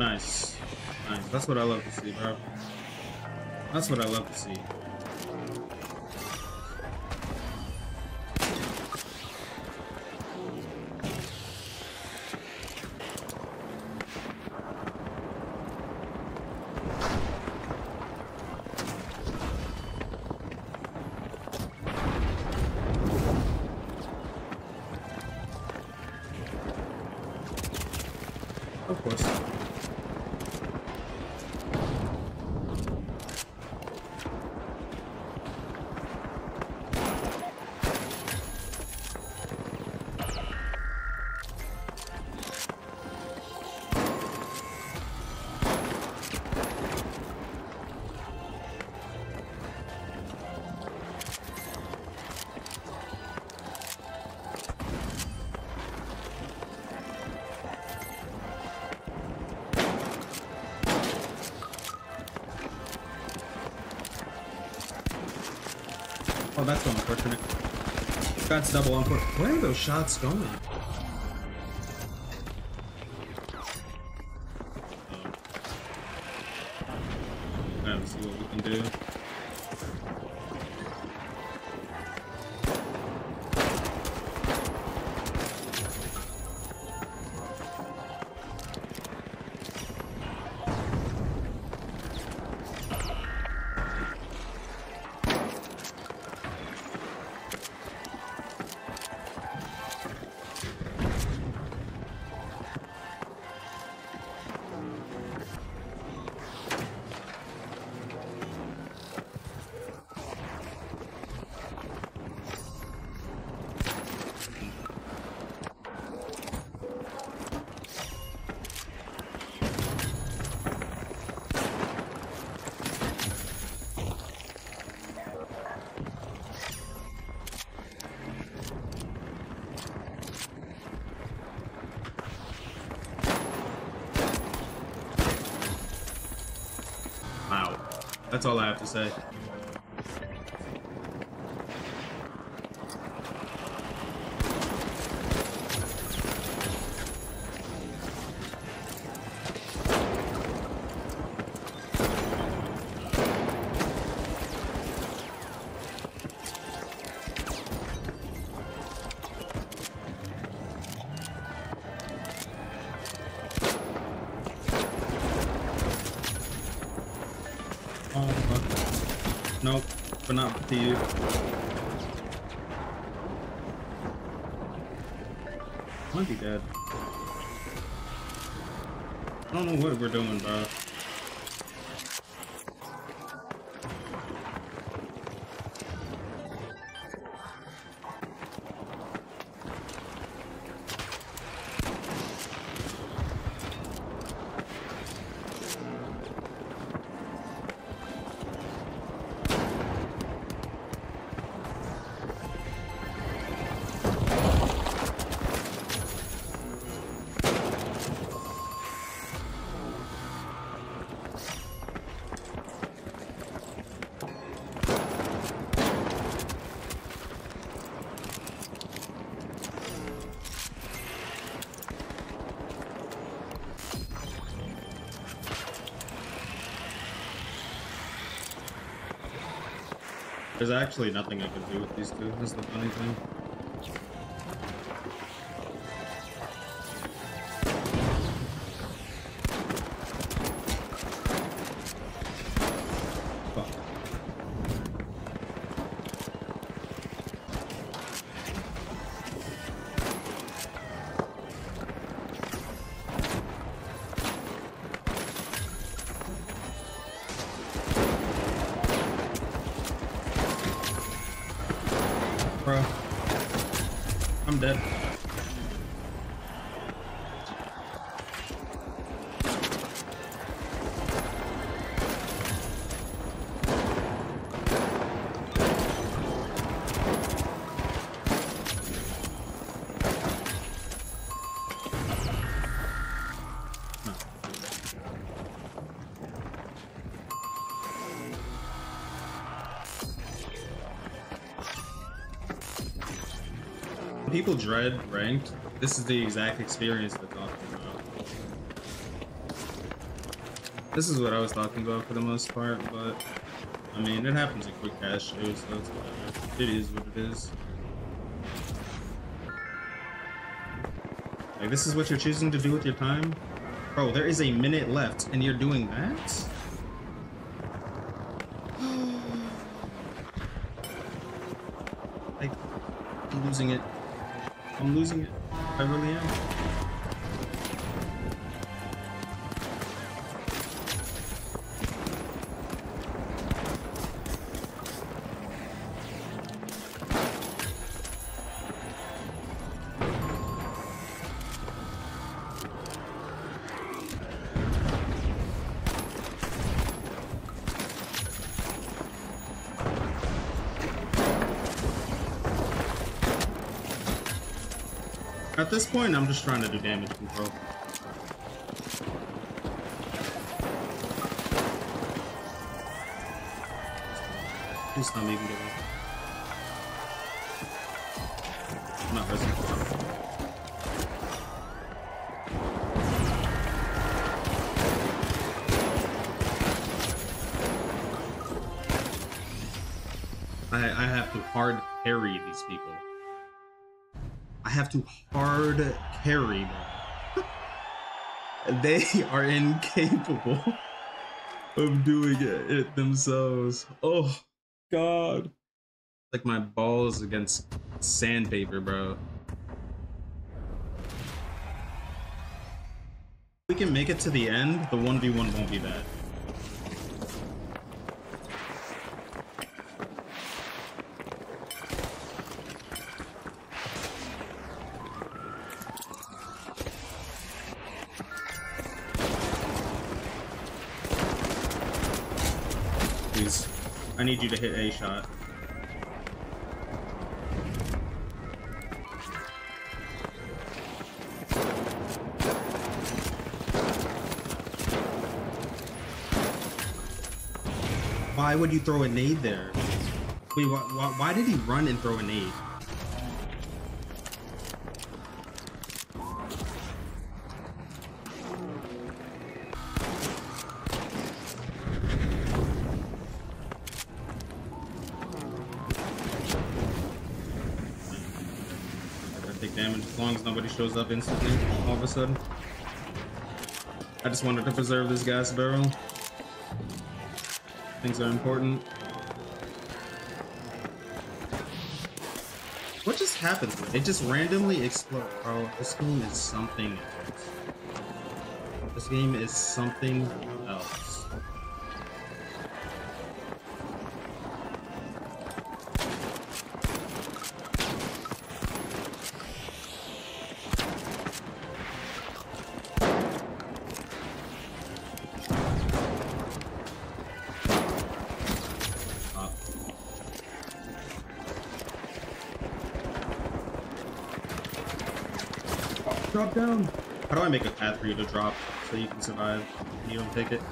Nice. Nice. That's what I love to see, bro. That's what I love to see. Of course. Oh, that's unfortunate. That's double unfortunate. Where are those shots going? Um, oh. Yeah, let's see what we can do. That's all I have to say. But not to you. Might be dead. I don't know what we're doing, bro. There's actually nothing I can do with these two, that's the funny thing. Bro. I'm dead. When people dread ranked, this is the exact experience they're talking about. This is what I was talking about for the most part, but I mean, it happens in quick cash shows, so it's whatever. It is what it is. Like, this is what you're choosing to do with your time? Bro, there is a minute left, and you're doing that? like, I'm losing it. I'm losing it. I really am. At this point, I'm just trying to do damage control. Please tell me you can get. I'm not resing. I, I have to hard carry these people. I have to hard carry them. they are incapable of doing it, themselves. Oh, God. Like my balls against sandpaper, bro. If we can make it to the end, the 1v1 won't be bad. I need you to hit a shot. Why would you throw a nade there? Wait, why, why did he run and throw a nade? Nobody shows up instantly all of a sudden. I just wanted to preserve this gas barrel. Things are important. What just happened it? Just randomly explode. Bro, this game is something. This game is something Drop down. How do I make a path for you to drop so you can survive and you don't take it?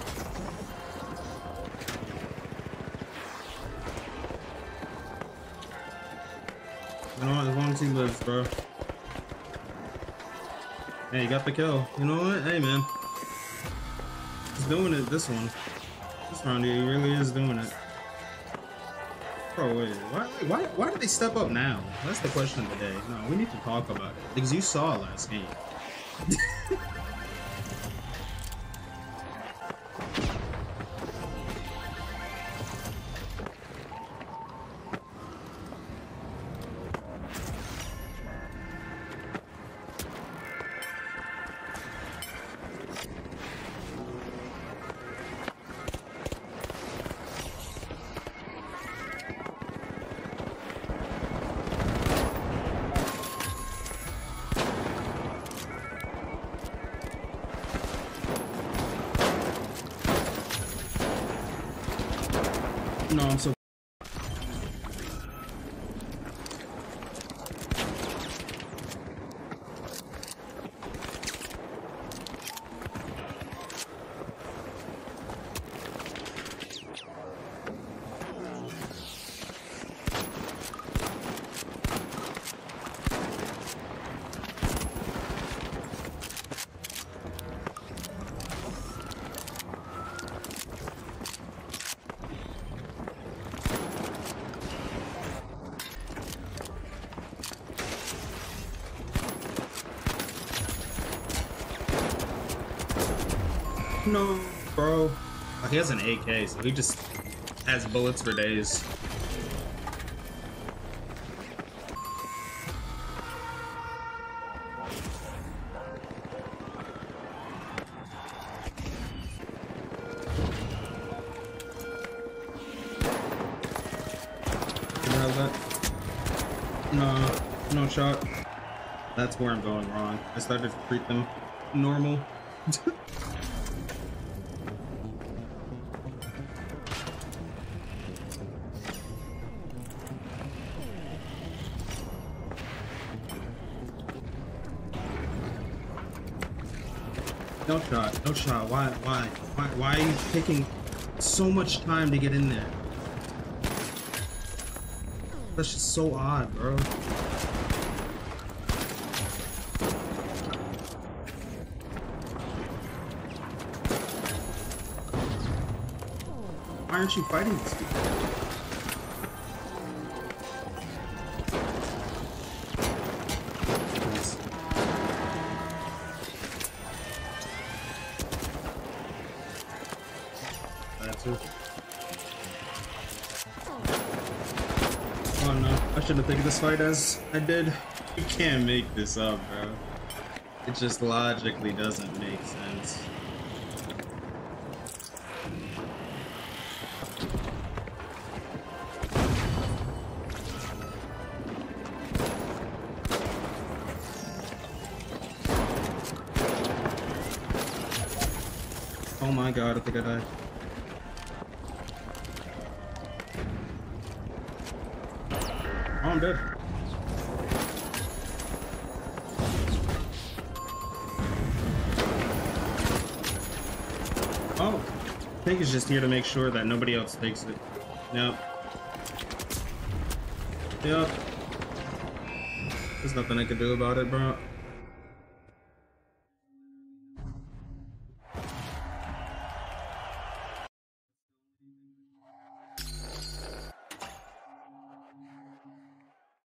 You know what? As long as he lives, bro. Hey, you got the kill. You know what? Hey, man. He's doing it this one. This round, he really is doing it. Bro, wait, why, why, why did they step up now? That's the question of the day. No, we need to talk about it. Because you saw last game. No, bro. Oh, he has an AK, so he just has bullets for days. No, no shot. That's where I'm going wrong. I started to treat them normal. No shot, no shot. Why, why, why, why are you taking so much time to get in there? That's just so odd, bro. Why aren't you fighting these people? Shouldn't have taken this fight as I did. You can't make this up, bro. It just logically doesn't make sense. Oh my god, I think I died. I'm dead. Oh, I think he's just here to make sure that nobody else takes it. Yep. Yep. There's nothing I can do about it, bro.